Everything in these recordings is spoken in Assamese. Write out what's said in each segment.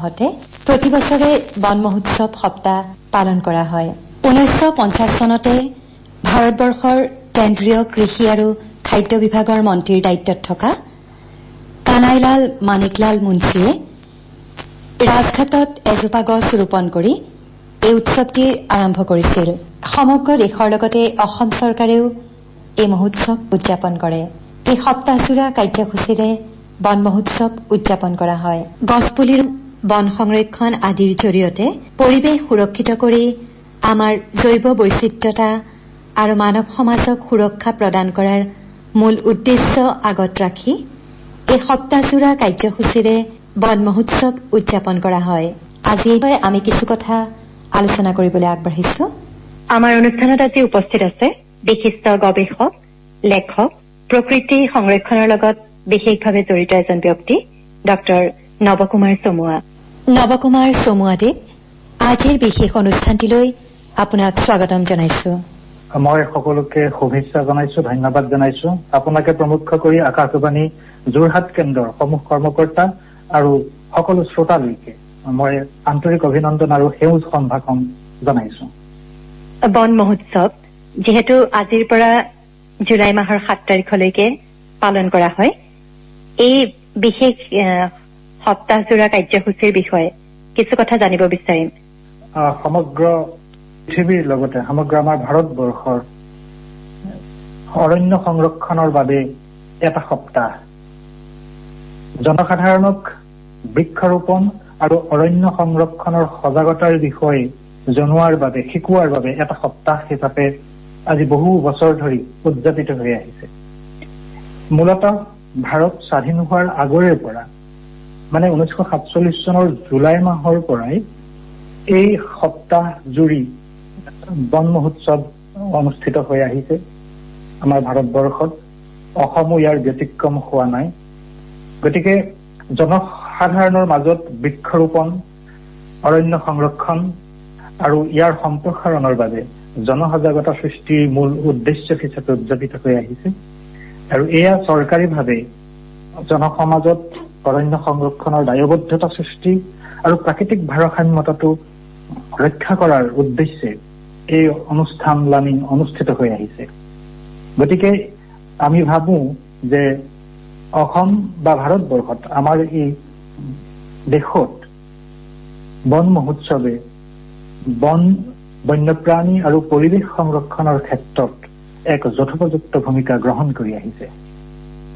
সপ্তাহতে প্ৰতি বছৰে বন মহোৎসৱ সপ্তাহ পালন কৰা হয়। ঊনৈছশ পঞ্চাছ চনতে ভাৰতবৰ্ষৰ কেন্দ্ৰীয় কৃষি আৰু খাদ্য বিভাগৰ মন্ত্ৰীৰ দায়িত্বত থকা কানাইলাল মানিকলাল মুঞ্চিয়ে ৰাজঘাটত এজোপা গছ ৰোপণ কৰি এই উৎসৱটি আৰম্ভ কৰিছিল। সমগ্ৰ দেশৰ লগতে অসম চৰকাৰেও এই মহোৎসৱ উদযাপন কৰে। এই সপ্তাহজোৰা কাৰ্যসূচীৰে বন মহোৎসৱ উদযাপন কৰা হয়। গছপুলিৰ বন সংৰক্ষণ আদিৰ জৰিয়তে পৰিৱেশ সুৰক্ষিত কৰি আমাৰ জৈৱ বৈচিত্ৰতা আৰু মানৱ সমাজক সুৰক্ষা প্ৰদান কৰাৰ মূল উদ্দেশ্য আগত ৰাখি এই সপ্তাহজোৰা কাৰ্যসূচীৰে বন মহোৎসৱ উদযাপন কৰা হয়। আজি আমি কিছু কথা আলোচনা কৰিবলৈ আগবাঢ়িছো। আমাৰ অনুষ্ঠানত আজি উপস্থিত আছে বিশিষ্ট গৱেষক লেখক প্ৰকৃতি সংৰক্ষণৰ লগত বিশেষভাৱে জড়িত এজন ব্যক্তি ডক্টৰ নৱকুমাৰ চমুৱা। নৱকুমাৰ চমুৱাদেৱ আজিৰ বিশেষ অনুষ্ঠানটিলৈ আপোনাক স্বাগতম জনাইছো। মই সকলোকে শুভেচ্ছা জনাইছো ধন্যবাদ জনাইছো। আপোনাকে প্ৰমুখ কৰি আকাশবাণী যোৰহাট কেন্দ্ৰৰ সমূহ কৰ্মকৰ্তা আৰু সকলো শ্ৰোতালৈকে মই আন্তৰিক অভিনন্দন আৰু সেউজ সম্ভাষণ জনাইছো। বন মহোৎসৱ যিহেতু আজিৰ পৰা জুলাই মাহৰ সাত তাৰিখলৈকে পালন কৰা হয় এই বিশেষ সপ্তাহজোৰা কাৰ্যসূচীৰ বিষয়ে কিছু কথা জানিব বিচাৰিম। সমগ্ৰ পৃথিৱীৰ লগতে সমগ্ৰ আমাৰ ভাৰতবৰ্ষৰ অৰণ্য সংৰক্ষণৰ বাবে এটা সপ্তাহ। জনসাধাৰণক বৃক্ষৰোপণ আৰু অৰণ্য সংৰক্ষণৰ সজাগতাৰ বিষয়ে জনোৱাৰ বাবে শিকোৱাৰ বাবে এটা সপ্তাহ হিচাপে আজি বহু বছৰ ধৰি উদযাপিত হৈ আহিছে। মূলতঃ ভাৰত স্বাধীন হোৱাৰ আগৰে পৰা মানে ঊনৈছশ সাতচল্লিছ চনৰ জুলাই মাহৰ পৰাই এই সপ্তাহ জুৰি বন মহোৎসৱ অনুষ্ঠিত হৈ আহিছে আমাৰ ভাৰতবৰ্ষত। অসমো ইয়াৰ ব্যতিক্ৰম হোৱা নাই। গতিকে জনসাধাৰণৰ মাজত বৃক্ষৰোপণ অৰণ্য সংৰক্ষণ আৰু ইয়াৰ সম্প্ৰসাৰণৰ বাবে জনসজাগতা সৃষ্টিৰ মূল উদ্দেশ্য হিচাপে উদযাপিত হৈ আহিছে। আৰু এয়া চৰকাৰীভাৱে জনসমাজত অৰণ্য সংৰক্ষণৰ দায়বদ্ধতা সৃষ্টি আৰু প্ৰাকৃতিক ভাৰসাম্যতাটো ৰক্ষা কৰাৰ উদ্দেশ্যে এই অনুষ্ঠানলানি অনুষ্ঠিত হৈ আহিছে। গতিকে আমি ভাবো যে অসম বা ভাৰতবৰ্ষত আমাৰ এই দেশত বন মহোৎসৱে বন বন্যপ্ৰাণী আৰু পৰিৱেশ সংৰক্ষণৰ ক্ষেত্ৰত এক যথোপযুক্ত ভূমিকা গ্ৰহণ কৰি আহিছে।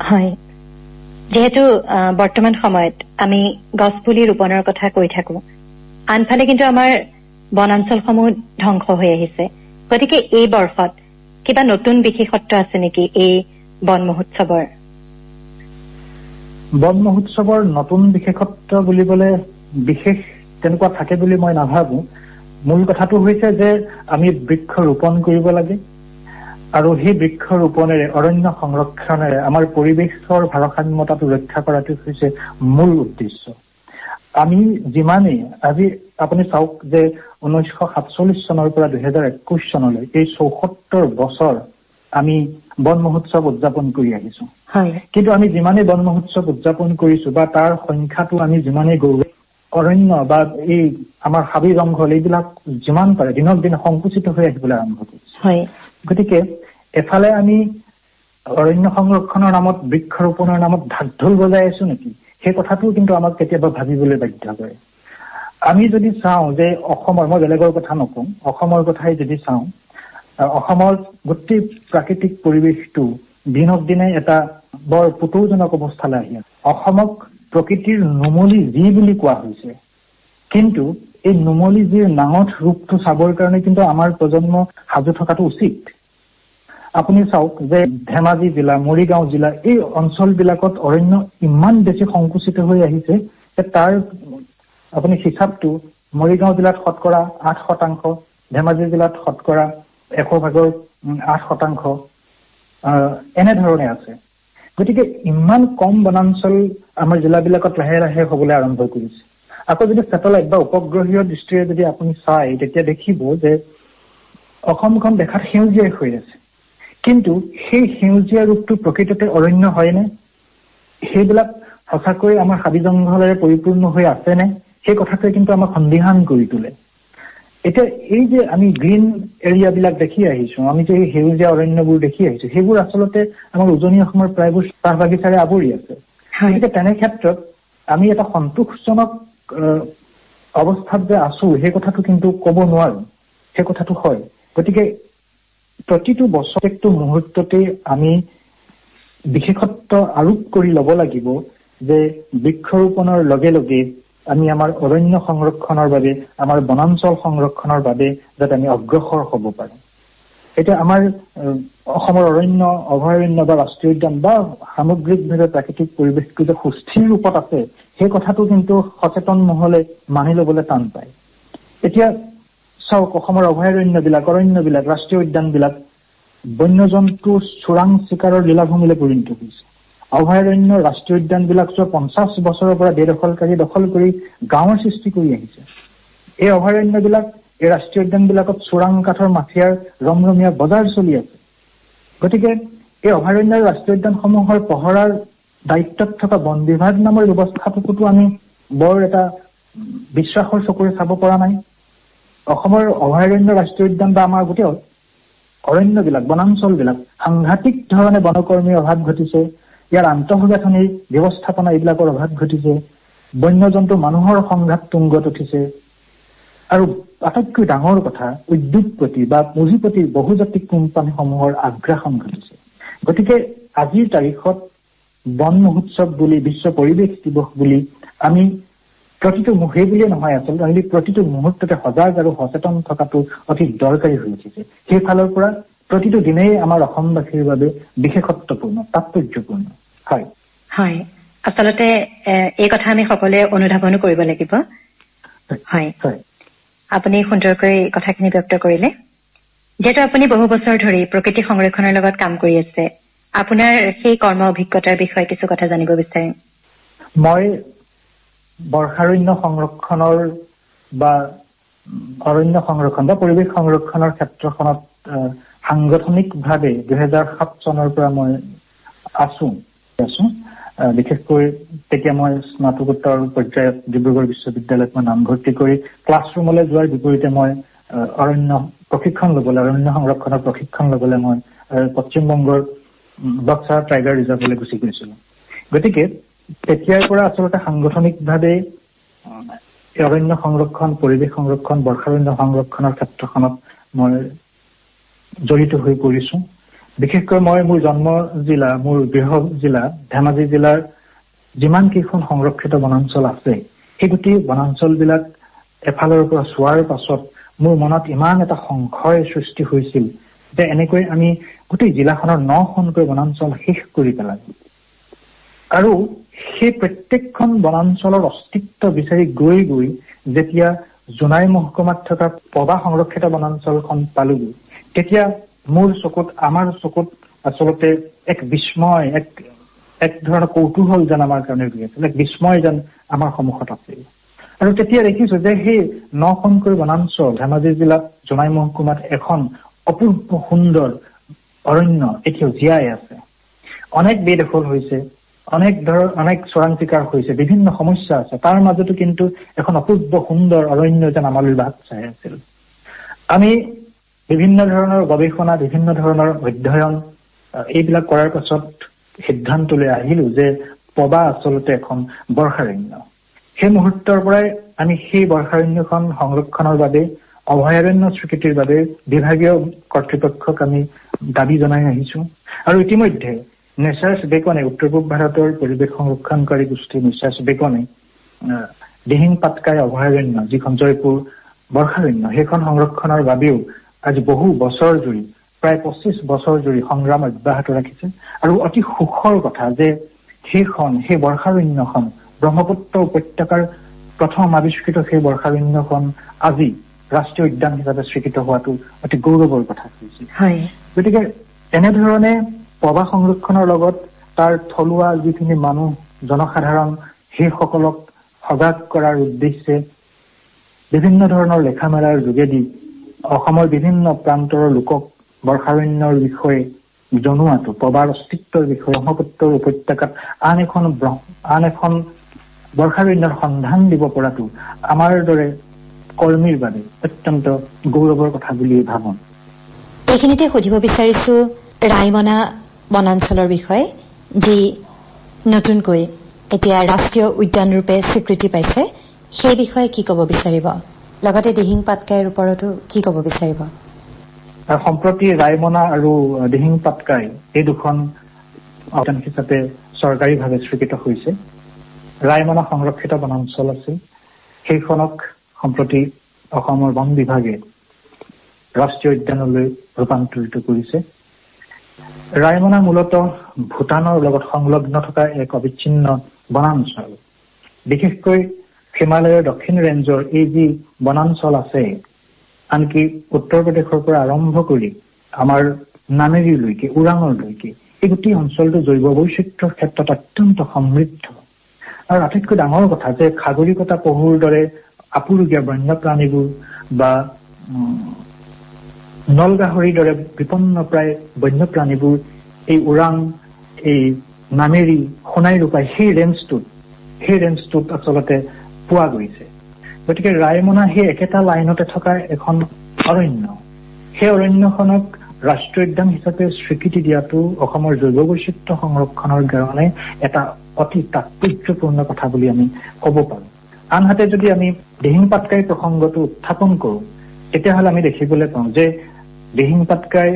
হয় যিহেতু বৰ্তমান সময়ত আমি গছপুলি ৰোপণৰ কথা কৈ থাকো আনফালে কিন্তু আমাৰ বনাঞ্চলসমূহ ধ্বংস হৈ আহিছে। গতিকে এই বৰ্ষত কিবা নতুন বিশেষত্ব আছে নেকি এই বন মহোৎসৱৰ? বন মহোৎসৱৰ নতুন বিশেষত্ব বুলিবলৈ বিশেষ তেনেকুৱা থাকে বুলি মই নাভাবো। মূল কথাটো হৈছে যে আমি বৃক্ষ ৰোপণ কৰিব লাগে। আৰু সেই বৃক্ষ ৰোপণেৰে অৰণ্য সংৰক্ষণেৰে আমাৰ পৰিৱেশৰ ভাৰসাম্যতাটো ৰক্ষা কৰাটো হৈছে মূল উদ্দেশ্য। আমি যিমানেই আজি আপুনি চাওক যে ঊনৈছশ সাতচল্লিছ চনৰ পৰা দুহেজাৰ একৈশ চনলৈ এই চৌসত্তৰ বছৰ আমি বন মহোৎসৱ উদযাপন কৰি আহিছো। কিন্তু আমি যিমানেই বন মহোৎসৱ উদযাপন কৰিছো বা তাৰ সংখ্যাটো আমি যিমানেই গৌৰৱ অৰণ্য বা এই আমাৰ হাবি জংঘল এইবিলাক যিমান পাৰে দিনক দিনে সংকুচিত হৈ আহিবলৈ আৰম্ভ কৰিছে। গতিকে এফালে আমি অৰণ্য সংৰক্ষণৰ নামত বৃক্ষৰোপণৰ নামত ঢাক ঢোল বজাই আছো নেকি? সেই কথাটো কিন্তু আমাক কেতিয়াবা ভাবিবলৈ বাধ্য কৰে। আমি যদি চাওঁ যে অসমৰ মই বেলেগৰ কথা নকওঁ অসমৰ কথাই যদি চাওঁ অসমৰ গোটেই প্ৰাকৃতিক পৰিৱেশটো দিনক দিনে এটা বৰ পুতৌজনক অৱস্থালৈ আহি আছে। অসমক প্ৰকৃতিৰ নুমলী যি বুলি কোৱা হৈছে কিন্তু এই নুমলী জীৰ নাঙঠ ৰূপটো চাবৰ কাৰণে কিন্তু আমাৰ প্ৰজন্ম সাজু থকাটো উচিত। আপুনি চাওক যে ধেমাজি জিলা মৰিগাঁও জিলা এই অঞ্চলবিলাকত অৰণ্য ইমান বেছি সংকুচিত হৈ আহিছে যে তাৰ আপুনি হিচাপটো মৰিগাঁও জিলাত শতকৰা আঠ শতাংশ ধেমাজি জিলাত শতকৰা এশ ভাগৰ আঠ শতাংশ এনেধৰণে আছে। গতিকে ইমান কম বনাঞ্চল আমাৰ জিলাবিলাকত লাহে লাহে হবলৈ আৰম্ভ কৰিছে। আকৌ যদি ছেটেলাইট বা উপগ্ৰহীয় দৃষ্টিৰে যদি আপুনি চাই তেতিয়া দেখিব যে অসমখন দেখাত সেউজীয়াই হৈ আছে। কিন্তু সেই সেউজীয়া ৰূপটো প্ৰকৃততে অৰণ্য হয়নে? সেইবিলাক সঁচাকৈ আমাৰ হাবি জংঘলেৰে পৰিপূৰ্ণ হৈ আছেনে? সেই কথাটোৱে কিন্তু আমাক সন্দিহান কৰি তোলে। এতিয়া এই যে আমি গ্ৰীণ এৰিয়াবিলাক দেখি আহিছো আমি যে এই সেউজীয়া অৰণ্যবোৰ দেখি আহিছো সেইবোৰ আচলতে আমাৰ উজনি অসমৰ প্ৰায়বোৰ চাহ বাগিচাৰে আৱৰি আছে। গতিকে তেনে ক্ষেত্ৰত আমি এটা সন্তোষজনক অৱস্থাত যে আছো সেই কথাটো কিন্তু ক'ব নোৱাৰো। সেই কথাটো হয়। গতিকে প্ৰতিটো বছৰটো মুহূৰ্ততে আমি বিশেষত্ব আৰোপ কৰি ল'ব লাগিব যে বৃক্ষৰোপণৰ লগে লগে আমি আমাৰ অৰণ্য সংৰক্ষণৰ বাবে আমাৰ বনাঞ্চল সংৰক্ষণৰ বাবে যাতে আমি অগ্ৰসৰ হ'ব পাৰো। এতিয়া আমাৰ অসমৰ অৰণ্য অভয়াৰণ্য বা ৰাষ্ট্ৰীয় উদ্যান বা সামগ্ৰিকভাৱে প্ৰাকৃতিক পৰিৱেশটো যে সুস্থিৰ ৰূপত আছে সেই কথাটো কিন্তু সচেতন মহলে মানি লবলৈ টান পায়। এতিয়া চাওক অসমৰ অভয়াৰণ্যবিলাক অৰণ্যবিলাক ৰাষ্ট্ৰীয় উদ্যানবিলাক বন্যজন্তু চোৰাং চিকাৰৰ লীলাভূমিলৈ পৰিণত হৈছে। অভয়াৰণ্য ৰাষ্ট্ৰীয় উদ্যানবিলাক যোৱা পঞ্চাছ বছৰৰ পৰা বেদখলকাৰী দখল কৰি গাঁৱৰ সৃষ্টি কৰি আহিছে। এই অভয়াৰণ্যবিলাক এই ৰাষ্ট্ৰীয় উদ্যানবিলাকত চোৰাং কাঠৰ মাফিয়াৰ ৰমৰমীয়া বজাৰ চলি আছে। গতিকে এই অভয়াৰণ্য ৰাষ্ট্ৰীয় উদ্যানসমূহৰ পহৰাৰ দায়িত্বত থকা বন বিভাগ নামৰ ব্যৱস্থাটোতো আমি বৰ এটা বিশ্বাসৰ চকুৰে চাব পৰা নাই। অসমৰ অভয়াৰণ্য ৰাষ্ট্ৰীয় উদ্যান বা আমাৰ গোটেই অৰণ্যবিলাক বনাঞ্চলবিলাক সাংঘাতিক ধৰণে বনকৰ্মীৰ অভাৱ ঘটিছে। ইয়াৰ আন্তঃগাঁথনিৰ ব্যৱস্থাপনা এইবিলাকৰ অভাৱ ঘটিছে। বন্যজন্তু মানুহৰ সংঘাত তুংগত উঠিছে। আৰু আটাইতকৈ ডাঙৰ কথা উদ্যোগপতি বা পুঁজিপতি বহুজাতিক কোম্পানীসমূহৰ আগ্ৰাসন ঘটিছে। গতিকে আজিৰ তাৰিখত বন মহোৎসৱ বুলি বিশ্ব পৰিৱেশ দিৱস বুলি আমি প্ৰতিটো সেই বুলিয়ে নহয় আচলতে আমি প্ৰতিটো মুহূৰ্ততে সজাগ আৰু সচেতন থকাটো অতি দৰকাৰী হৈ উঠিছে। সেইফালৰ পৰা প্ৰতিটো দিনেই আমাৰ অসমবাসীৰ বাবে বিশেষত্বপূৰ্ণ তাৎপৰ্যপূৰ্ণ। হয়। হয়। আচলতে এই কথা আমি সকলোৱে অনুধাৱনো কৰিব লাগিব। হয়। আপুনি সুন্দৰকৈ কথাখিনি ব্যক্ত কৰিলে। যিহেতু আপুনি বহু বছৰ ধৰি প্ৰকৃতি সংৰক্ষণৰ লগত কাম কৰি আছে আপোনাৰ সেই কৰ্ম অভিজ্ঞতাৰ বিষয়ে কিছু কথা জানিব বিচাৰিম। মই বৰ্ষাৰণ্য সংৰক্ষণৰ বা অৰণ্য সংৰক্ষণ বা পৰিৱেশ সংৰক্ষণৰ ক্ষেত্ৰখনত সাংগঠনিকভাৱে দুহেজাৰ সাত চনৰ পৰা মই আছো আছো। বিশেষকৈ তেতিয়া মই স্নাতকোত্তৰ পৰ্যায়ত ডিব্ৰুগড় বিশ্ববিদ্যালয়ত মই নামভৰ্তি কৰি ক্লাছৰুমলৈ যোৱাৰ বিপৰীতে মই অৰণ্য প্ৰশিক্ষণ লবলৈ অৰণ্য সংৰক্ষণৰ প্ৰশিক্ষণ লবলৈ মই পশ্চিমবংগৰ বক্সা টাইগাৰ ৰিজাৰ্ভলৈ গুচি গৈছিলো। গতিকে তেতিয়াৰ পৰা আচলতে সাংগঠনিকভাৱে অৰণ্য সংৰক্ষণ পৰিৱেশ সংৰক্ষণ বৰ্ষাৰণ্য সংৰক্ষণৰ ক্ষেত্ৰখনত মই জড়িত হৈ পৰিছো। বিশেষকৈ মই মোৰ জন্ম জিলা মোৰ গৃহ জিলা ধেমাজি জিলাৰ যিমান কেইখন সংৰক্ষিত বনাঞ্চল আছে সেই গোটেই বনাঞ্চলবিলাক এফালৰ পৰা চোৱাৰ পাছত মোৰ মনত ইমান এটা সংশয় সৃষ্টি হৈছিল যে এনেকৈ আমি গোটেই জিলাখনৰ নখনকৈ বনাঞ্চল শেষ কৰি পেলালো। আৰু সেই প্ৰত্যেকখন বনাঞ্চলৰ অস্তিত্ব বিচাৰি গৈ গৈ যেতিয়া জোনাই মহকুমাত থকা পবা সংৰক্ষিত বনাঞ্চলখন পালোগৈ তেতিয়া মোৰ চকুত আমাৰ চকুত আচলতে এক বিস্ময় এক এক ধৰণৰ কৌতূহল যেন আমাৰ কাৰণে ৰৈ আছিল এক বিস্ময় যেন আমাৰ সন্মুখত আছিল। আৰু তেতিয়া দেখিছো যে সেই নখনকৈ বনাঞ্চল ধেমাজি জিলাত জোনাই মহকুমাত এখন অপূৰ্ব সুন্দৰ অৰণ্য এতিয়াও জীয়াই আছে। অনেক বেদখল হৈছে অনেক ধৰ অনেক চোৰাং চিকাৰ হৈছে বিভিন্ন সমস্যা আছে। তাৰ মাজতো কিন্তু এখন অপূৰ্ব সুন্দৰ অৰণ্য যেন আমালৈ বাট চাই আছিল। আমি বিভিন্ন ধৰণৰ গৱেষণা বিভিন্ন ধৰণৰ অধ্যয়ন এইবিলাক কৰাৰ পাছত সিদ্ধান্ত লৈ আহিলো যে পবা আচলতে এখন বৰ্ষাৰণ্য। সেই মুহূৰ্তৰ পৰাই আমি সেই বৰ্ষাৰণ্যখন সংৰক্ষণৰ বাবে অভয়াৰণ্য স্বীকৃতিৰ বাবে বিভাগীয় কৰ্তৃপক্ষক আমি দাবী জনাই আহিছো। আৰু ইতিমধ্যে নেচাৰ্ছ বেকনে উত্তৰ পূব ভাৰতৰ পৰিৱেশ সংৰক্ষণকাৰী গোষ্ঠী নেচাৰ্ছ বেকনে দিহিং পাটকাই অভয়াৰণ্য যিখন জয়পুৰ বৰ্ষাৰণ্য সেইখন সংৰক্ষণৰ বাবেও আজি বহু বছৰ জুৰি প্ৰায় পঁচিছ বছৰ জুৰি সংগ্ৰাম অব্যাহত ৰাখিছে। আৰু অতি সুখৰ কথা যে সেইখন সেই বৰ্ষাৰণ্যখন ব্ৰহ্মপুত্ৰ উপত্যকাৰ প্ৰথম আৱিষ্কৃত সেই বৰ্ষাৰণ্যখন আজি ৰাষ্ট্ৰীয় উদ্যান হিচাপে স্বীকৃত হোৱাটো অতি গৌৰৱৰ কথা হৈছে। গতিকে এনেধৰণে প্ৰবাহ সংৰক্ষণৰ লগত তাৰ থলুৱা যিখিনি মানুহ জনসাধাৰণ সেইসকলক সজাগ কৰাৰ উদ্দেশ্যে বিভিন্ন ধৰণৰ লেখা মেলাৰ যোগেদি অসমৰ বিভিন্ন প্ৰান্তৰ লোকক বৰ্ষাৰণ্যৰ বিষয়ে জনোৱাটো প্ৰবাৰ অস্তিত্বৰ বিষয়ে ব্ৰহ্মপুত্ৰৰ উপত্যকাত আন এখন আন এখন বৰ্ষাৰণ্যৰ সন্ধান দিব পৰাটো আমাৰ দৰে কৰ্মীৰ বাবে অত্যন্ত গৌৰৱৰ কথা বুলি ভাবো। এইখিনিতে সুধিব বিচাৰিছো ৰায়মনা বনাঞ্চলৰ বিষয়ে যি নতুনকৈ এতিয়া ৰাষ্ট্ৰীয় উদ্যান ৰূপে স্বীকৃতি পাইছে সেই বিষয়ে কি ক'ব বিচাৰিব? লগতে দিহিং পাটকাইৰ ওপৰতো কি ক'ব বিচাৰিব? সম্প্ৰতি ৰায়মনা আৰু দিহিং পাটকাই এই দুখন উদ্যান হিচাপে চৰকাৰীভাৱে স্বীকৃত হৈছে। ৰায়মনা সংৰক্ষিত বনাঞ্চল আছে। সেইখনক সম্প্ৰতি অসমৰ বন বিভাগে ৰাষ্ট্ৰীয় উদ্যানলৈ ৰূপান্তৰিত কৰিছে। ৰায়মনা মূলতঃ ভূটানৰ লগত সংলগ্ন থকা এক অবিচ্ছিন্ন বনাঞ্চল। বিশেষকৈ হিমালয়ৰ দক্ষিণ ৰেঞ্জৰ এই যি বনাঞ্চল আছে আনকি উত্তৰ প্ৰদেশৰ পৰা আৰম্ভ কৰি আমাৰ নামেৰীলৈকে ওৰাঙৰলৈকে এই গোটেই অঞ্চলটো জৈৱ বৈচিত্ৰ্যৰ ক্ষেত্ৰত অত্যন্ত সমৃদ্ধ। আৰু আটাইতকৈ ডাঙৰ কথা যে সাগৰিকতা পহুৰ দৰে আপুৰুগীয়া বন্যপ্ৰাণীবোৰ বা নলগাহৰিৰ দৰে বিপন্ন প্ৰায় বন্যপ্ৰাণীবোৰ এই ওৰাং এই নামেৰি সোণাই ৰূপাই সেই ৰেঞ্জটোত সেই ৰেঞ্জটোত আচলতে পোৱা গৈছে। গতিকে ৰায়মনা সেই একেটা লাইনতে থকা এখন অৰণ্য। সেই অৰণ্যখনক ৰাষ্ট্ৰীয় উদ্যান হিচাপে স্বীকৃতি দিয়াটো অসমৰ জৈৱ বৈচিত্ৰ্য সংৰক্ষণৰ কাৰণে এটা অতি তাৎপৰ্যপূৰ্ণ কথা বুলি আমি ক'ব পাৰো। আনহাতে যদি আমি দিহিং পাটকাই প্ৰসংগটো উত্থাপন কৰো তেতিয়াহ'লে আমি দেখিবলৈ পাওঁ যে দিহিং পাটকাই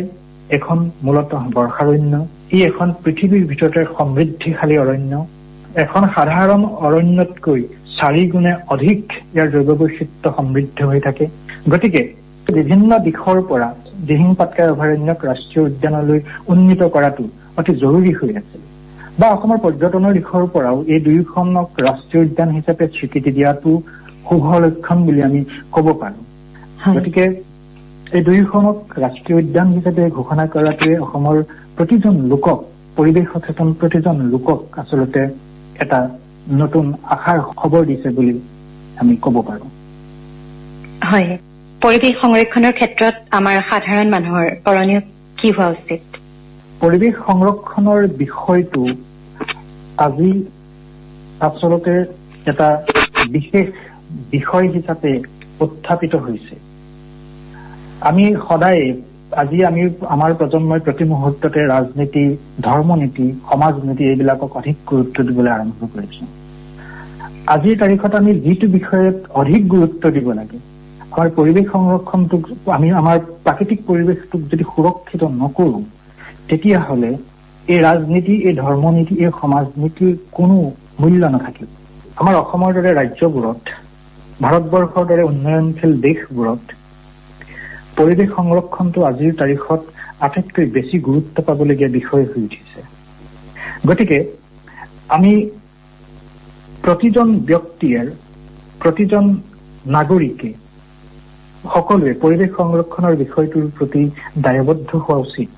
এখন মূলতঃ বৰ্ষাৰণ্য ই এখন পৃথিৱীৰ ভিতৰতে সমৃদ্ধিশালী অৰণ্য। এখন সাধাৰণ অৰণ্যতকৈ চাৰি গুণে অধিক ইয়াৰ জৈৱ বৈচিত্ৰ্য সমৃদ্ধ হৈ থাকে। গতিকে বিভিন্ন দিশৰ পৰা দিহিং পাটকাই অভয়াৰণ্যক ৰাষ্ট্ৰীয় উদ্যানলৈ উন্নীত কৰাটো অতি জৰুৰী হৈ আছে। বা অসমৰ পৰ্যটনৰ দিশৰ পৰাও এই দুয়োখনক ৰাষ্ট্ৰীয় উদ্যান হিচাপে স্বীকৃতি দিয়াটো শুভ লক্ষণ বুলি আমি ক'ব পাৰো। গতিকে এই দুয়োখনক ৰাষ্ট্ৰীয় উদ্যান হিচাপে ঘোষণা কৰাটোৱে অসমৰ প্ৰতিজন লোকক পৰিৱেশ সচেতন প্ৰতিজন লোকক আচলতে এটা নতুন আশাৰ খবৰ দিছে বুলি আমি ক'ব পাৰো। হয় পৰিৱেশ সংৰক্ষণৰ ক্ষেত্ৰত আমাৰ সাধাৰণ মানুহৰ কৰণীয় কি হোৱা উচিত? পৰিৱেশ সংৰক্ষণৰ বিষয়টো আজি আচলতে এটা বিশেষ বিষয় হিচাপে উত্থাপিত হৈছে। আমি সদায় আজি আমি আমাৰ প্ৰজন্মই প্ৰতি মুহূৰ্ততে ৰাজনীতি ধৰ্ম নীতি সমাজ নীতি এইবিলাকক অধিক গুৰুত্ব দিবলৈ আৰম্ভ কৰিছো। আজিৰ তাৰিখত আমি যিটো বিষয়ত অধিক গুৰুত্ব দিব লাগে আমাৰ পৰিৱেশ সংৰক্ষণটোক আমি আমাৰ প্ৰাকৃতিক পৰিৱেশটোক যদি সুৰক্ষিত নকৰো তেতিয়াহ'লে এই ৰাজনীতি এই ধৰ্ম নীতি এই সমাজ নীতিৰ কোনো মূল্য নাথাকিব। আমাৰ অসমৰ দৰে ৰাজ্যবোৰত ভাৰতবৰ্ষৰ দৰে উন্নয়নশীল দেশবোৰত পৰিৱেশ সংৰক্ষণটো আজিৰ তাৰিখত আটাইতকৈ বেছি গুৰুত্ব পাবলগীয়া বিষয় হৈ উঠিছে। গতিকে আমি প্ৰতিজন ব্যক্তিয়ে প্ৰতিজন নাগৰিকে সকলোৱে পৰিৱেশ সংৰক্ষণৰ বিষয়টোৰ প্ৰতি দায়বদ্ধ হোৱা উচিত।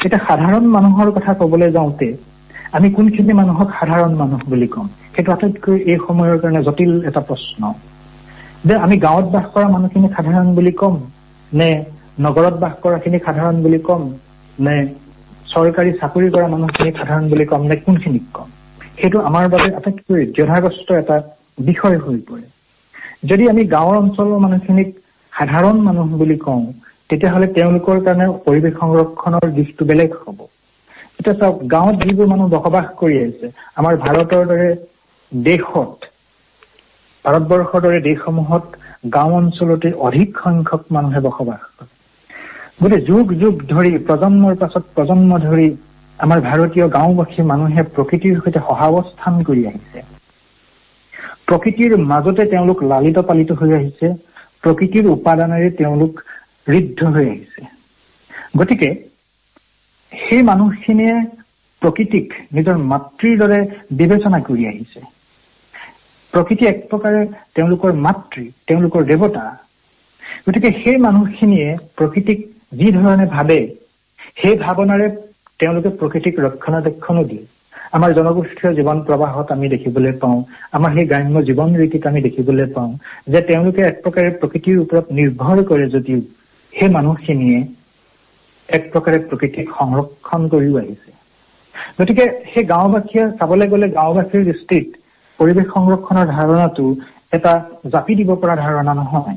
এতিয়া সাধাৰণ মানুহৰ কথা কবলৈ যাওঁতে আমি কোনখিনি মানুহক সাধাৰণ মানুহ বুলি ক'ম? সেইটো আটাইতকৈ এই সময়ৰ কাৰণে জটিল এটা প্ৰশ্ন। যে আমি গাঁৱত বাস কৰা মানুহখিনি সাধাৰণ বুলি ক'ম? নে নগৰত বাস কৰাখিনি সাধাৰণ বুলি ক'ম নে চৰকাৰী চাকৰি কৰা মানুহখিনি সাধাৰণ বুলি ক'ম নে কোনখিনিক ক'ম? সেইটো আমাৰ বাবে আটাইতকৈ দ্বিধাগ্ৰস্ত এটা বিষয় হৈ পৰে। যদি আমি গাঁৱৰ অঞ্চলৰ মানুহখিনিক সাধাৰণ মানুহ বুলি কওঁ তেতিয়াহ'লে তেওঁলোকৰ কাৰণে পৰিৱেশ সংৰক্ষণৰ দিশটো বেলেগ হ'ব। এতিয়া চাওক গাঁৱত যিবোৰ মানুহ বসবাস কৰি আহিছে আমাৰ ভাৰতৰ দৰে দেশত ভাৰতবৰ্ষৰ দৰে দেশসমূহত গাঁও অঞ্চলতে অধিক সংখ্যক মানুহে বসবাস কৰে। গতিকে যুগ যুগ ধৰি প্ৰজন্মৰ পাছত প্ৰজন্ম ধৰি আমাৰ ভাৰতীয় গাঁওবাসী মানুহে প্ৰকৃতিৰ সৈতে সহাৱস্থান কৰি আহিছে। প্ৰকৃতিৰ মাজতে তেওঁলোক লালিত পালিত হৈ আহিছে। প্ৰকৃতিৰ উপাদানেৰে তেওঁলোক ঋদ্ধ হৈ আহিছে। গতিকে সেই মানুহখিনিয়ে প্ৰকৃতিক নিজৰ মাতৃৰ দৰে বিবেচনা কৰি আহিছে। প্ৰকৃতি এক প্ৰকাৰে তেওঁলোকৰ মাতৃ তেওঁলোকৰ দেৱতা। গতিকে সেই মানুহখিনিয়ে প্ৰকৃতিক যি ধৰণে ভাবে সেই ভাৱনাৰে তেওঁলোকে প্ৰকৃতিক ৰক্ষণাবেক্ষণো দিয়ে। আমাৰ জনগোষ্ঠীয় জীৱন প্ৰবাহত আমি দেখিবলৈ পাওঁ আমাৰ সেই গ্ৰাম্য জীৱন ৰীতিত আমি দেখিবলৈ পাওঁ যে তেওঁলোকে এক প্ৰকাৰে প্ৰকৃতিৰ ওপৰত নিৰ্ভৰ কৰে যদিও সেই মানুহখিনিয়ে এক প্ৰকাৰে প্ৰকৃতিক সংৰক্ষণ কৰিও আহিছে। গতিকে সেই গাঁওবাসীয়ে চাবলৈ গ'লে গাঁওবাসীৰ দৃষ্টিত পৰিৱেশ সংৰক্ষণৰ ধাৰণাটো এটা জাপি দিব পৰা ধাৰণা নহয়।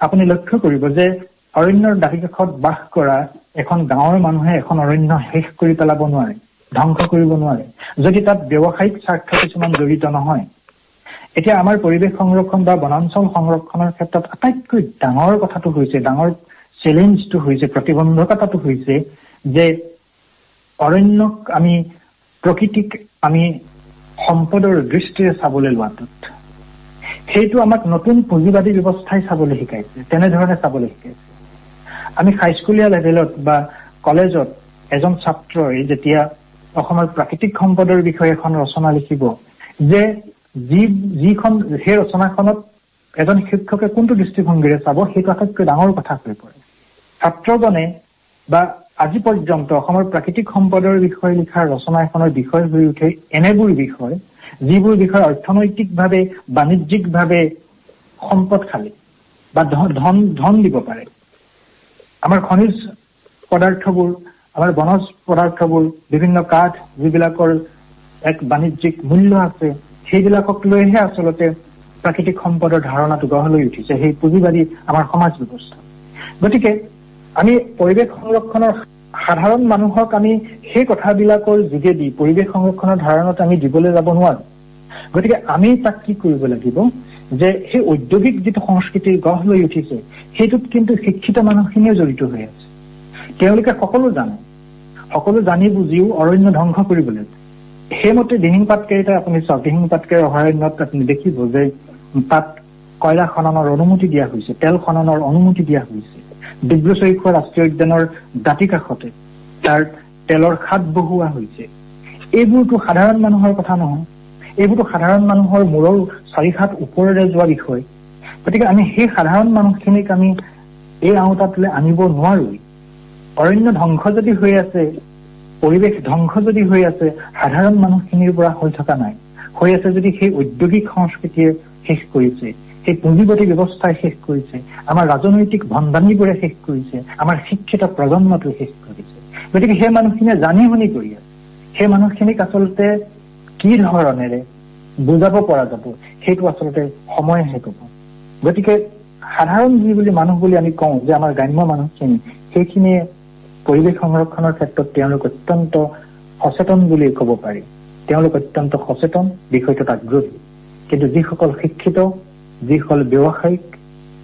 আপুনি লক্ষ্য কৰিব যে অৰণ্যৰ দাঁতিকাষত বাস কৰা এখন গাঁৱৰ মানুহে এখন অৰণ্য শেষ কৰি পেলাব নোৱাৰে ধ্বংস কৰিব নোৱাৰে যদি তাত ব্যৱসায়িক স্বাৰ্থ কিছুমান জড়িত নহয়। এতিয়া আমাৰ পৰিৱেশ সংৰক্ষণ বা বনাঞ্চল সংৰক্ষণৰ ক্ষেত্ৰত আটাইতকৈ ডাঙৰ কথাটো হৈছে ডাঙৰ চেলেঞ্জটো হৈছে প্ৰতিবন্ধকতাটো হৈছে যে অৰণ্যক আমি প্ৰকৃতিক আমি সম্পদৰ দৃষ্টিৰে চাবলৈ লোৱাটোত সেইটো আমাক নতুন পুঁজিবাদী ব্যৱস্থাই চাবলৈ শিকাইছে তেনেধৰণে চাবলৈ শিকাইছে। আমি হাইস্কুলীয়া লেভেলত বা কলেজত এজন ছাত্ৰই যেতিয়া অসমৰ প্ৰাকৃতিক সম্পদৰ বিষয়ে এখন ৰচনা লিখিব যে যি যিখন সেই ৰচনাখনত এজন শিক্ষকে কোনটো দৃষ্টিভংগীৰে চাব সেইটো আটাইতকৈ ডাঙৰ কথা হৈ পৰে। ছাত্ৰজনে বা আজি পৰ্যন্ত অসমৰ প্ৰাকৃতিক সম্পদৰ বিষয়ে লিখা ৰচনা এখনৰ বিষয় হৈ উঠে এনেবোৰ বিষয় যিবোৰ বিষয় অৰ্থনৈতিকভাৱে বাণিজ্যিকভাৱে সম্পদশালী বা ধন ধন দিব পাৰে। আমাৰ খনিজ পদাৰ্থবোৰ আমাৰ বনজ পদাৰ্থবোৰ বিভিন্ন কাঠ যিবিলাকৰ এক বাণিজ্যিক মূল্য আছে সেইবিলাকক লৈহে আচলতে প্ৰাকৃতিক সম্পদৰ ধাৰণাটো গঢ় লৈ উঠিছে। সেই পুঁজিবাদী আমাৰ সমাজ ব্যৱস্থা। গতিকে আমি পৰিৱেশ সংৰক্ষণৰ সাধাৰণ মানুহক আমি সেই কথাবিলাকৰ যোগেদি পৰিৱেশ সংৰক্ষণৰ ধাৰণাত আমি দিবলৈ যাব নোৱাৰো। গতিকে আমি তাক কি কৰিব লাগিব যে সেই ঔদ্যোগিক যিটো সংস্কৃতি গঢ় লৈ উঠিছে সেইটোত কিন্তু শিক্ষিত মানুহখিনিয়ে জড়িত হৈ আছে। তেওঁলোকে সকলো জানে। সকলো জানি বুজিও অৰণ্য ধ্বংস কৰিবলৈ। সেইমতে দিহিং পাটকেইটা আপুনি চাওক দিহিং পাটকেৰ অভয়াৰণ্যত আপুনি দেখিব যে তাত কয়লা খননৰ অনুমতি দিয়া হৈছে তেল খননৰ অনুমতি দিয়া হৈছে। ডিব্ৰু চৈখোৱা ৰাষ্ট্ৰীয় উদ্যানৰ দাঁতি কাষতে তাৰ তেলৰ খাট বহুওৱা হৈছে। এইবোৰতো সাধাৰণ মানুহৰ কথা নহয়। এইবোৰতো সাধাৰণ মানুহৰ মূৰৰ চাৰি হাত ওপৰেৰে যোৱা বিষয়। গতিকে আমি সেই সাধাৰণ মানুহখিনিক আমি এই আওতাটোলৈ আনিব নোৱাৰোঁ অৰণ্য ধ্বংস যদি হৈ আছে পৰিৱেশ ধ্বংস যদি হৈ আছে সাধাৰণ মানুহখিনিৰ পৰা হৈ থকা নাই। হৈ আছে যদি সেই ঔদ্যোগিক সংস্কৃতিয়ে শেষ কৰিছে। সেই পুঁজিবাদী ব্যৱস্থাই শেষ কৰিছে আমাৰ ৰাজনৈতিক ভণ্ডামীবোৰে শেষ কৰিছে আমাৰ শিক্ষিত প্ৰজন্মটোৱে শেষ কৰিছে। গতিকে সেই মানুহখিনিয়ে জানি শুনি কৰি আছে। সেই মানুহখিনিক আচলতে কি ধৰণেৰে বুজাব পৰা যাব সেইটো আচলতে সময়েহে ক'ব গতিকে সাধাৰণ যি বুলি মানুহ বুলি আমি কওঁ যে আমাৰ গ্ৰাম্য মানুহখিনি সেইখিনিয়ে পৰিৱেশ সংৰক্ষণৰ ক্ষেত্ৰত তেওঁলোক অত্যন্ত সচেতন বুলি ক'ব পাৰি। তেওঁলোক অত্যন্ত সচেতন বিষয়টোত আগ্ৰহী। কিন্তু যিসকল শিক্ষিত যিসকল ব্যৱসায়িক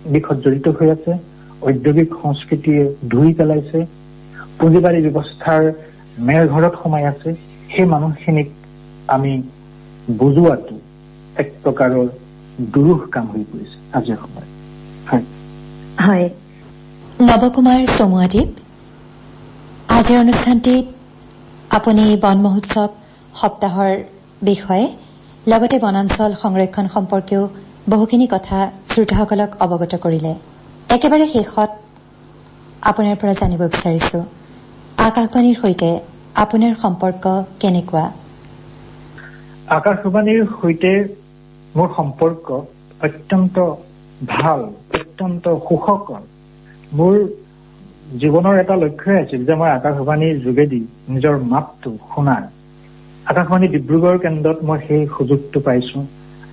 দিশত জড়িত হৈ আছে ঔদ্যোগিক সংস্কৃতিয়ে ধুই পেলাইছে পুঁজিবাৰী ব্যৱস্থাৰ মেৰ ঘৰত সোমাই আছে সেই মানুহখিনিক আমি বুজোৱাটো এক প্ৰকাৰৰ দুৰুহ কাম হৈ পৰিছে আজিৰ সময়ত। হয়। নৱকুমাৰ চমুৱাদ্বীপ আজিৰ অনুষ্ঠানটিত আপুনি বন মহোৎসৱ সপ্তাহৰ বিষয়ে লগতে বনাঞ্চল সংৰক্ষণ সম্পৰ্কেও বহুখিনি কথা শ্ৰোতাসকলক অৱগত কৰিলে। একেবাৰে শেষত আপোনাৰ পৰা জানিব বিচাৰিছো আকাশবাণীৰ সৈতে আপোনাৰ সম্পৰ্ক কেনেকুৱা? আকাশবাণীৰ সৈতে মোৰ সম্পৰ্ক অত্যন্ত ভাল অত্যন্ত সুখকৰ মোৰ জীৱনৰ এটা লক্ষ্যই আছিল যে মই আকাশবাণীৰ যোগেদি নিজৰ মাতটো শুনাৰ। আকাশবাণী ডিব্ৰুগড় কেন্দ্ৰত মই সেই সুযোগটো পাইছো।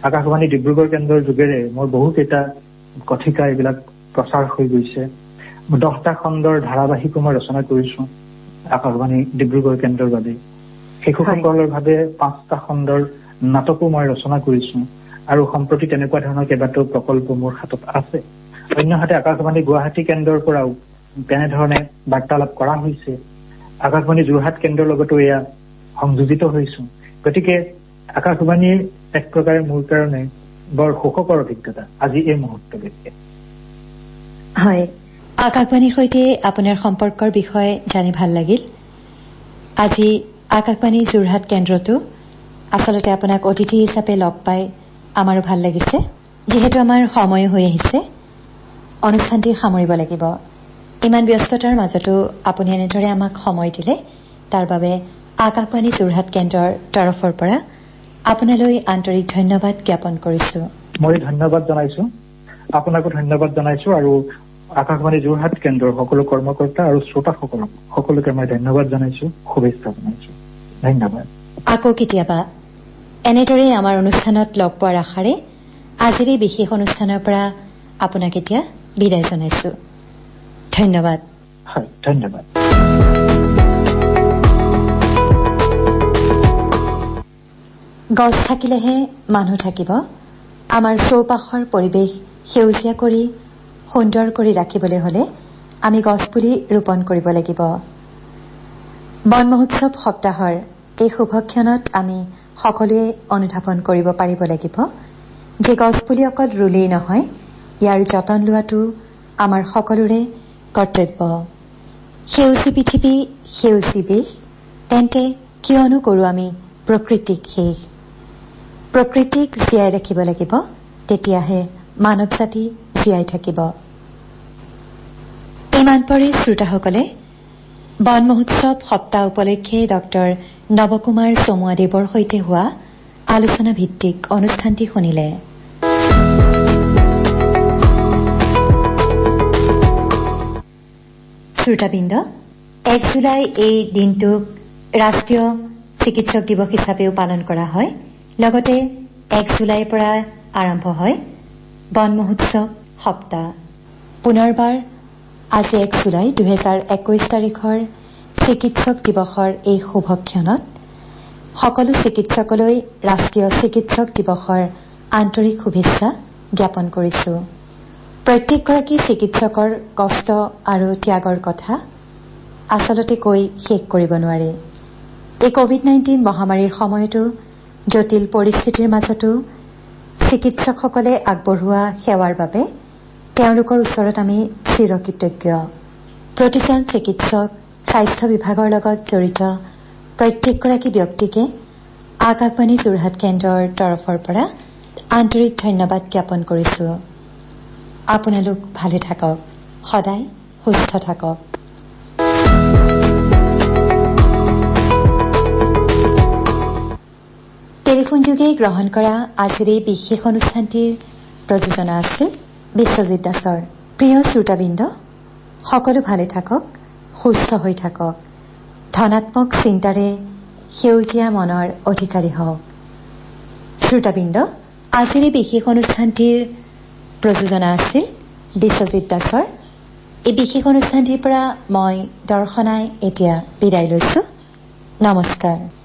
আকাশবাণী ডিব্ৰুগড় কেন্দ্ৰৰ যোগেৰে মোৰ বহুকেইটা কথিকা এইবিলাক প্ৰচাৰ হৈ গৈছে। দহটা খণ্ডৰ ধাৰাবাহিকো মই ৰচনা কৰিছো আকাশবাণী ডিব্ৰুগড় কেন্দ্ৰৰ বাবে। শিশুসকলৰ বাবে পাঁচটা খণ্ডৰ নাটকো মই ৰচনা কৰিছো আৰু সম্প্ৰতি তেনেকুৱা ধৰণৰ কেইবাটাও প্ৰকল্প মোৰ হাতত আছে। অন্যহাতে আকাশবাণী গুৱাহাটী কেন্দ্ৰৰ পৰাও তেনেধৰণে বাৰ্তালাপ কৰা হৈছে। আকাশবাণী যোৰহাট কেন্দ্ৰৰ লগতো এয়া সংযোজিত হৈছো। গতিকে আকাশবাণীৰ এক প্ৰকাৰে মোৰ কাৰণে বৰ সুখকৰ অভিজ্ঞতা আজি এই মুহূৰ্তলৈকে। হয় আকাশবাণীৰ সৈতে আপোনাৰ সম্পৰ্কৰ বিষয়ে জানি ভাল লাগিল। আজি আকাশবাণী যোৰহাট কেন্দ্ৰতো আচলতে আপোনাক অতিথি হিচাপে লগ পাই আমাৰো ভাল লাগিছে। যিহেতু আমাৰ সময়ো হৈ আহিছে অনুষ্ঠানটি সামৰিব লাগিব। ইমান ব্যস্ততাৰ মাজতো আপুনি এনেদৰে আমাক সময় দিলে। তাৰ বাবে আকাশবাণী যোৰহাট কেন্দ্ৰৰ তৰফৰ পৰা আপোনালৈ আন্তৰিক ধন্যবাদ জ্ঞাপন কৰিছো। মই ধন্যবাদ জনাইছো। আপোনাকো ধন্যবাদ জনাইছো আৰু আকাশবাণী যোৰহাট কেন্দ্ৰৰ সকলো কৰ্মকৰ্তা আৰু শ্ৰোতাসকলক সকলোকে মই ধন্যবাদ জনাইছো শুভেচ্ছা জনাইছো। ধন্যবাদ। আকৌ কেতিয়াবা। এনেদৰেই আমাৰ অনুষ্ঠানত লগ পোৱাৰ আশাৰে আজিৰ এই বিশেষ অনুষ্ঠানৰ পৰা আপোনাক এতিয়া বিদায় জনাইছো। ধন্যবাদ। হয় ধন্যবাদ। গছ থাকিলেহে মানুহ থাকিব। আমাৰ চৌপাশৰ পৰিৱেশ সেউজীয়া কৰি সুন্দৰ কৰি ৰাখিবলৈ হলে আমি গছপুলি ৰোপণ কৰিব লাগিব। বন মহোৎসৱ সপ্তাহৰ এই শুভক্ষণত আমি সকলোৱে অনুধাৱন কৰিব পাৰিব লাগিব যে গছপুলি অকল ৰুলেই নহয় ইয়াৰ যতন লোৱাটো আমাৰ সকলোৰে কৰ্তব্য। সেউজী পৃথিৱী সেউজী বিষ তেন্তে কিয়নো কৰো আমি প্ৰকৃতিক শেষ প্ৰকৃতিক জীয়াই ৰাখিব লাগিব তেতিয়াহে মানৱ জাতি জীয়াই থাকিব। ইমান পৰে শ্ৰোতাসকলে বন মহোৎসৱ সপ্তাহ উপলক্ষে ডঃ নৱকুমাৰ চমুৱাদেৱৰ সৈতে হোৱা আলোচনা ভিত্তিক অনুষ্ঠানটি শুনিলে। শ্ৰোতাবৃন্দ এক জুলাই এই দিনটোক ৰাষ্ট্ৰীয় চিকিৎসক দিৱস হিচাপেও পালন কৰা হয়। লগতে এক জুলাইৰ পৰা আৰম্ভ হয় বন মহোৎসৱ সপ্তাহ। পুনৰবাৰ আজি এক জুলাই দুহেজাৰ একৈশ তাৰিখৰ চিকিৎসক দিৱসৰ এই শুভক্ষণত সকলো চিকিৎসকলৈ ৰাষ্ট্ৰীয় চিকিৎসক দিৱসৰ আন্তৰিক শুভেচ্ছা জ্ঞাপন কৰিছো। প্ৰত্যেকগৰাকী চিকিৎসকৰ কষ্ট আৰু ত্যাগৰ কথা আচলতে কৈ শেষ কৰিব নোৱাৰে। এই কভিড নাইণ্টিন মহামাৰীৰ সময়তো জটিল পৰিস্থিতিৰ মাজতো চিকিৎসকসকলে আগবঢ়োৱা সেৱাৰ বাবে তেওঁলোকৰ ওচৰত আমি চিৰকৃতজ্ঞ। প্ৰতিজন চিকিৎসক স্বাস্থ্য বিভাগৰ লগত জড়িত প্ৰত্যেকগৰাকী ব্যক্তিকে আকাশবাণী যোৰহাট কেন্দ্ৰৰ তৰফৰ পৰা আন্তৰিক ধন্যবাদ জ্ঞাপন কৰিছো। আপোনালোক ভালে থাকক। সদায় সুস্থ থাকক। টেলিফোনযোগে গ্ৰহণ কৰা আজিৰ এই বিশেষ অনুষ্ঠানটিৰ প্ৰযোজনা আছিল বিশ্বজিৎ দাসৰ। প্ৰিয় শ্ৰোতাবৃন্দ সকলো ভালে থাকক সুস্থ হৈ থাকক। ধনাত্মক চিন্তাৰে সেউজীয়া মনৰ অধিকাৰী হওক। শ্ৰোতাবৃন্দ আজিৰ এই বিশেষ অনুষ্ঠানটিৰ প্ৰযোজনা আছিল বিশ্বজিৎ দাসৰ। এই বিশেষ অনুষ্ঠানটিৰ পৰা মই দৰ্শনাই এতিয়া বিদায় লৈছো। নমস্কাৰ।